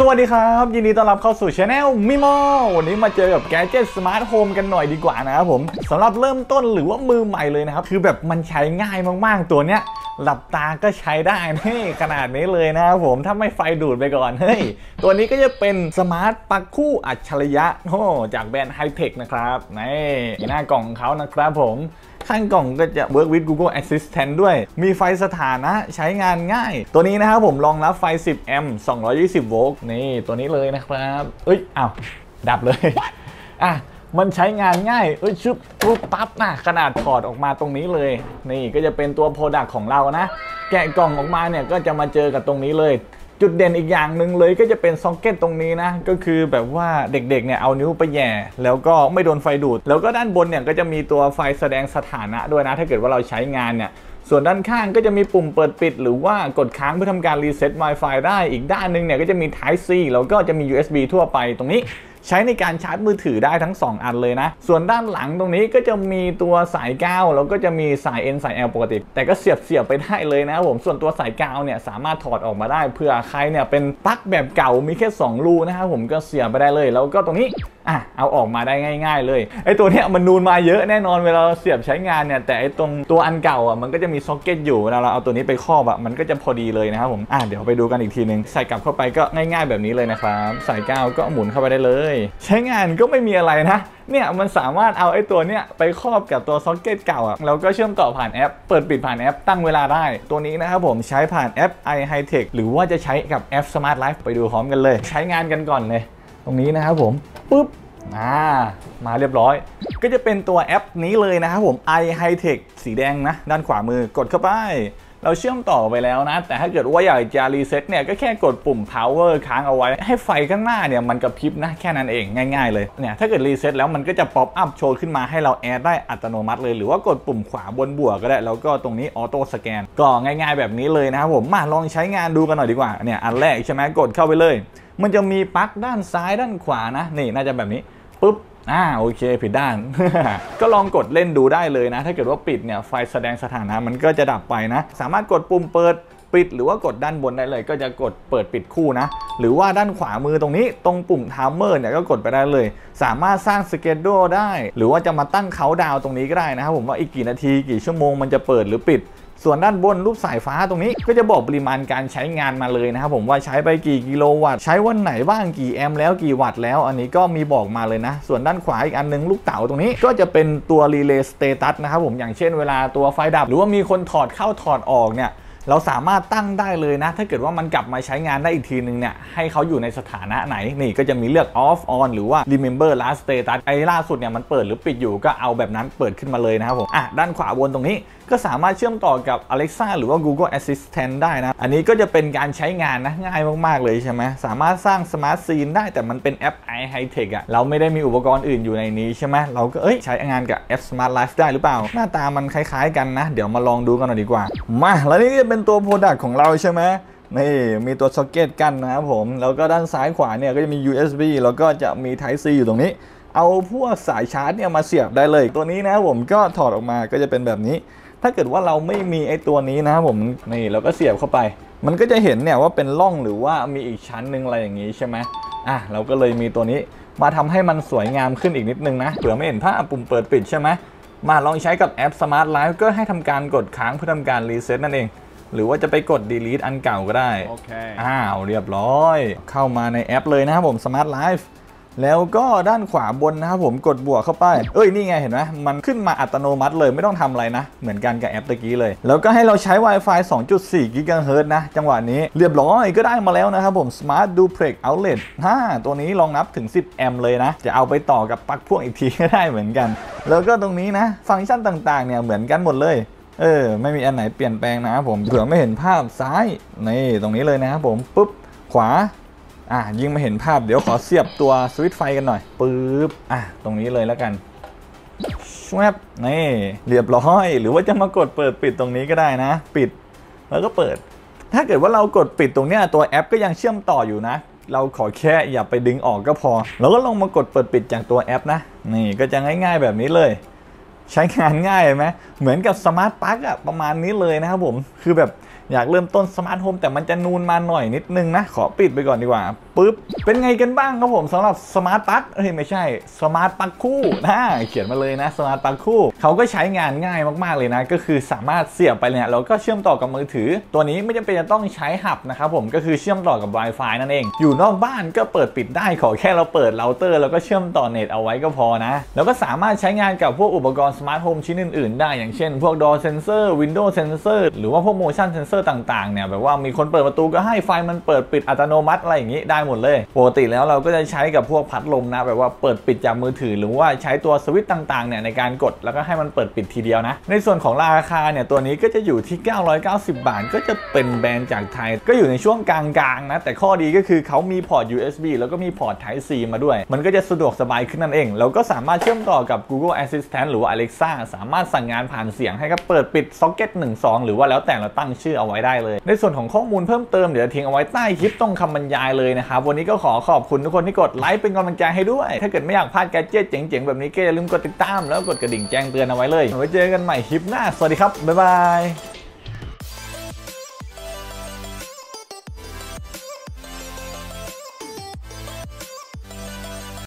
สวัสดีครับ ยินดีต้อนรับเข้าสู่ channel มิโมวันนี้มาเจอกับ gadget smart home กันหน่อยดีกว่านะครับผมสำหรับเริ่มต้นหรือว่ามือใหม่เลยนะครับ คือแบบมันใช้ง่ายมากๆตัวเนี้ยหลับตาก็ใช้ได้นี่ขนาดนี้เลยนะครับผมถ้าไม่ไฟดูดไปก่อนเฮ้ยตัวนี้ก็จะเป็น smart plug คู่อัจฉริยะโอ้จากแบรนด์ไฮเทคนะครับนี่หน้ากล่องของเขานะครับผม ข้างกล่องก็จะ work with Google Assistant ด้วย มีไฟสถานะใช้งานง่าย ตัวนี้นะครับผมรองรับไฟ 10 แอมป์ 220 โวลต์ นี่ตัวนี้เลยนะครับ เอ้ย อ้าว ดับเลย อะมันใช้งานง่าย เอ้ยชึบปุ๊บปั๊บนะขนาดถอดออกมาตรงนี้เลย นี่ก็จะเป็นตัว product ของเรานะ แกะกล่องออกมาเนี่ยก็จะมาเจอกับตรงนี้เลย จุดเด่นอีกอย่างหนึ่งเลยก็จะเป็นซ็อกเก็ตตรงนี้นะ ก็คือแบบว่าเด็กๆเนี่ยเอานิ้วไปแหย่ แล้วก็ไม่โดนไฟดูด แล้วก็ด้านบนเนี่ยก็จะมีตัวไฟแสดงสถานะด้วยนะ ถ้าเกิดว่าเราใช้งานเนี่ยส่วนด้านข้างก็จะมีปุ่มเปิดปิด หรือว่ากดค้างเพื่อทำการรีเซ็ต Wi-Fi ได้อีกด้านหนึงเนี่ยก็จะมี Type C แล้วก็จะมี USB ทั่วไปตรงนี้ ใช้ในการชาร์จมือถือได้ทั้ง 2 อันเลยนะ ส่วนด้านหลังตรงนี้ก็จะมีตัวสายกาวแล้วก็จะมีสาย N สาย L ปกติ แต่ก็เสียบเสียบไปได้เลยนะครับผมส่วนตัวสายกาวเนี่ยสามารถถอดออกมาได้เพื่อใครเนี่ยเป็นปลั๊กแบบเก่ามีแค่ 2 รูนะครับผมก็เสียบไปได้เลย แล้วก็ตรงนี้อะเอาออกมาได้ง่าย ๆ เลยไอ้ตัวเนี้ยมันนูนมาเยอะแน่นอนเวลาเราเสียบใช้งานเนี่ยแต่ไอ้ตรงตัวอันเก่าอะมันก็จะมีซ็อกเก็ตอยู่เวลาเราเอาตัวนี้ไปครอบอะมันก็จะพอดีเลยนะครับผมอะเดี๋ยวไปดูกันอีกทีนึงใส่กลับเข้าไปก็ง่าย ๆ แบบนี้เลยนะครับสายกาวก็หมุนเข้าไปได้เลยใช้งานก็ไม่มีอะไรนะเนี่ยมันสามารถเอาไอ้ตัวเนี้ยไปครอบกับตัวซ็อกเก็ตเก่าอะแล้วก็เชื่อมต่อผ่านแอป เปิดปิดผ่านแอปตั้งเวลาได้ ตัวนี้นะครับผมใช้ผ่านแอป i h i t e c h หรือว่าจะใช้กับแอป Smart Life ไปดูพร้อมกันเลย ใช้งานกันก่อนเลย ตรงนี้นะครับผมปุ๊บอ่ามาเรียบร้อย ก็จะเป็นตัวแอปนี้เลยนะครับผม i h i t e c h สีแดงนะ ด้านขวามือกดเข้าไป เราเชื่อมต่อไปแล้วนะ แต่ถ้าเกิดว่าอยากจะรีเซ็ตเนี่ยก็แค่กดปุ่ม power ค้างเอาไว้ ให้ไฟข้างหน้าเนี่ยมันกระพริบนะแค่นั้นเองง่ายๆเลยเนี่ยถ้าเกิดรีเซ็ตแล้วมันก็จะ pop up โชว์ขึ้นมาให้เรา add ได้อัตโนมัติเลยหรือว่ากดปุ่มขวาบนบวกก็ได้ แล้วก็ตรงนี้ auto scan ก็ง่าย ๆ แบบนี้เลยนะครับผมมาลองใช้งานดูกันหน่อยดีกว่าเนี่ยอันแรกใช่ไหมกดเข้าไปเลย มันจะมีปลั๊กด้านซ้ายด้านขวานะนี่น่าจะแบบนี้ปุ๊บ อ่าโอเคผิดด้าน ก็ลองกดเล่นดูได้เลยนะ ถ้าเกิดว่าปิดเนี่ยไฟแสดงสถานะมันก็จะดับไปนะ สามารถกดปุ่มเปิด ปิด หรือว่ากดด้านบนได้เลย ก็จะกดเปิดปิดคู่นะ หรือว่าด้านขวามือตรงนี้ตรงปุ่ม timer เนี่ยก็กดไปได้เลย สามารถสร้าง schedule ได้ หรือว่าจะมาตั้งเขาดาวตรงนี้ก็ได้นะครับผมว่าอีกกี่นาทีกี่ชั่วโมงมันจะเปิดหรือปิดส่วนด้านบนรูปสายฟ้าตรงนี้ก็จะบอกปริมาณการใช้งานมาเลยนะครับผมว่าใช้ไปกี่กิโลวัตต์ใช้วันไหนบ้างกี่แอมป์แล้วกี่วัตต์แล้ว อันนี้ก็มีบอกมาเลยนะ ส่วนด้านขวาอีกอันนึงลูกเต๋าตรงนี้ ก็จะเป็นตัว relay status นะครับผมอย่างเช่นเวลาตัวไฟดับ หรือว่ามีคนถอดเข้าถอดออกเนี่ย เราสามารถตั้งได้เลยนะ ถ้าเกิดว่ามันกลับมาใช้งานได้อีกทีนึงเนี่ยให้เขาอยู่ในสถานะไหนนี่ก็จะมีเลือก off on หรือว่า remember last status ไอ้ล่าสุดเนี่ยมันเปิดหรือปิดอยู่ก็เอาแบบนั้นเปิดขึ้นมาเลยนะครับผมอะด้านขวาบนตรงนี้ ก็สามารถเชื่อมต่อกับ Alexa หรือว่า Google Assistant ได้นะ อันนี้ก็จะเป็นการใช้งานนะ ง่ายมากๆเลยใช่ไหมสามารถสร้าง Smart Scene ได้แต่มันเป็นแอป i High Tech อะเราไม่ได้มีอุปกรณ์อื่นอยู่ในนี้ใช่ไหมเราก็เอ้ยใช้งานกับแอป Smart Life ได้หรือเปล่า หน้าตามันคล้ายๆกันนะ เดี๋ยวมาลองดูกันหน่อยดีกว่า มาแล้วนี่จะเป็นตัว Product ของเราใช่ไหมนี่มีตัวซ็อกเก็ตกันนะครับผม แล้วก็ด้านซ้ายขวาเนี่ยก็จะมี USB แล้วก็จะมี Type C อยู่ตรงนี้ เอาพวกสายชาร์จเนี่ยมาเสียบได้เลย ตัวนี้นะผมก็ถอดออกมาก็จะเป็นแบบนี้ ถ้าเกิดว่าเราไม่มีไอ้ตัวนี้นะครับผมนี่เราก็เสียบเข้าไป มันก็จะเห็นเนี่ยว่าเป็นร่องหรือว่ามีอีกชั้นหนึ่งอะไรอย่างนี้ใช่ไหมอะเราก็เลยมีตัวนี้มาทำให้มันสวยงามขึ้นอีกนิดนึงนะเผื่อไม่เห็นภาพปุ่มเปิดปิดใช่ไหมมาลองใช้กับแอป Smart Life ก็ให้ทำการกดค้างเพื่อทำการรีเซ็ตนั่นเอง หรือว่าจะไปกด delete อันเก่าก็ได้ Okay. อ้าว เรียบร้อย เข้ามาในแอปเลยนะครับผม Smart Life แล้วก็ด้านขวาบนนะครับผมกดบวกเข้าไป เอ้ยนี่ไงเห็นไหมมันขึ้นมาอัตโนมัติเลยไม่ต้องทำอะไรนะ เหมือนกันกับแอปตะกี้เลย แล้วก็ให้เราใช้ Wi-Fi 2.4 GHz นะ จังหวะนี้เรียบร้อยก็ได้มาแล้วนะครับผม Smart Duplex Outlet 5 ตัวนี้รองรับถึง 10 แอมป์เลยนะ จะเอาไปต่อกับปลั๊กพ่วงอีกทีก็ได้เหมือนกัน แล้วก็ตรงนี้นะ ฟังก์ชันต่างๆเนี่ยเหมือนกันหมดเลยเออไม่มีอันไหนเปลี่ยนแปลงนะครับผมเผื่อไม่เห็นภาพซ้ายนี่ตรงนี้เลยนะครับผมปุ๊บขวา อะยิ่งไม่เห็นภาพเดี๋ยวขอเสียบตัวสวิตช์ไฟกันหน่อยปึ๊บอะตรงนี้เลยแล้วกันชวบนี่เรียบร้อย หรือว่าจะมากดเปิดปิดตรงนี้ก็ได้นะ ปิดแล้วก็เปิด ถ้าเกิดว่าเรากดปิดตรงเนี้ยตัวแอปก็ยังเชื่อมต่ออยู่นะ เราขอแค่อย่าไปดึงออกก็พอ เราก็ลงมากดเปิดปิดจากตัวแอปนะ นี่ก็จะง่ายๆแบบนี้เลย ใช้งานง่ายไหมเหมือนกับ smart plug อะประมาณนี้เลยนะครับผม คือแบบอยากเริ่มต้นสมาร์ทโฮมแต่มันจะนูนมาหน่อยนิดนึงนะ ขอปิดไปก่อนดีกว่าปึ๊บ เป็นไงกันบ้างครับผมสำหรับ smart plug เอ้ยไม่ใช่ smart ปลั๊กคู่นะเขียนมาเลยนะ smart ปลั๊กคู่เขาก็ใช้งานง่ายมากๆเลยนะ ก็คือสามารถเสียบไปเนี่ยแล้วก็เชื่อมต่อกับมือถือ ตัวนี้ไม่จำเป็นจะต้องใช้ hub นะครับผมก็คือเชื่อมต่อกับ Wi-Fi นั่นเอง อยู่นอกบ้านก็เปิดปิดได้ขอแค่เราเปิดเราเตอร์แล้วก็เชื่อมต่อเน็ตเอาไว้ก็พอนะ แล้วก็สามารถใช้งานกับพวกอุปกรณ์สมาร์ทโฮมชิ้นอื่นๆ ได้อย่างเช่น พวก door sensor window sensor หรือว่าพวก motion sensor ต่างๆเนี่ยแบบว่ามีคนเปิดประตูก็ให้ไฟมันเปิดปิดอัตโนมัติอะไรอย่างนี้ได้หมดเลย ปกติแล้วเราก็จะใช้กับพวกพัดลมนะแบบว่าเปิดปิดจากมือถือ หรือว่าใช้ตัวสวิตช์ต่างๆเนี่ยในการกดแล้วก็ให้มันเปิดปิดทีเดียวนะ ในส่วนของราคาเนี่ยตัวนี้ก็จะอยู่ที่ 990 บาท ก็จะเป็นแบรนด์จากไทย ก็อยู่ในช่วงกลางๆนะแต่ข้อดีก็คือเขามีพอร์ต USB แล้วก็มีพอร์ต Type C มาด้วย มันก็จะสะดวกสบายขึ้นนั่นเองแล้วก็สามารถเชื่อมต่อกับ Google Assistant หรือว่า Alexa สามารถสั่งงานผ่านเสียงให้กับเปิดปิด Socket 1 2 หรือว่าแล้วแต่เราตั้งชื่อเอาไว้ได้เลย ในส่วนของข้อมูลเพิ่มเติมเดี๋ยวทิ้งเอาไว้ใต้คลิปตรงคำบรรยายเลยนะครับ วันนี้ก็ขอขอบคุณทุกคนที่กดไลค์เป็นกำลังใจให้ด้วย ถ้าเกิดไม่อยากพลาด gadget เจ๋งๆแบบนี้ก็อย่าลืมกดติดตามแล้วกดกระดิ่งแจ้งเตือนเอาไว้เลยไว้เจอกันใหม่คลิปหน้าสวัสดีครับบ๊ายบาย